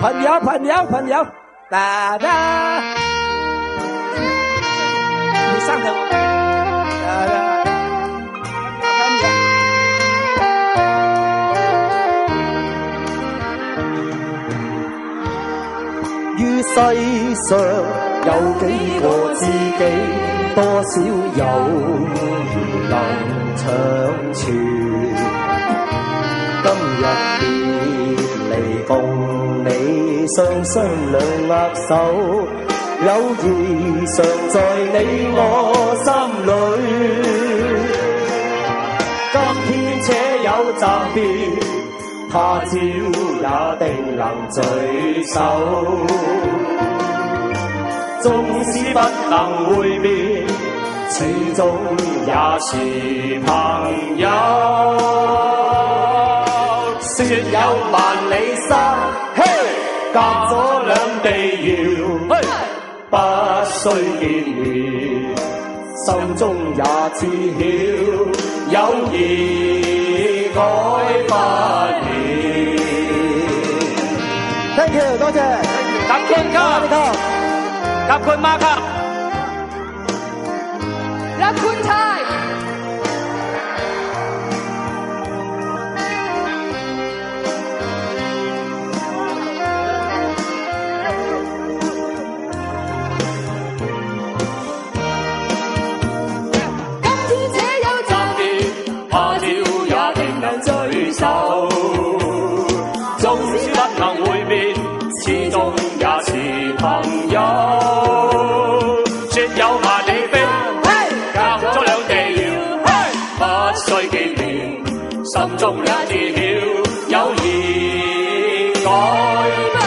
朋友，朋友，朋友，哒哒，你上头，哒哒，朋友。于世上有几个知己，多少有缘能长存。今日别离，共你双双两握手，友谊常在你我心里。今天且有暂别。他朝也定能聚首，纵使不能会面，始终也是朋友。说有万里山，嘿， 隔咗兩地遙，不需見面，心中也知曉，友誼改不了。Thank you，多謝。感謝卡，感謝馬卡。Love Kun Thai。聚首。縱使不能会面，始终也是朋友。說有萬里飛，隔咗两地遙，不需見面，心中也知晓，友誼改不了。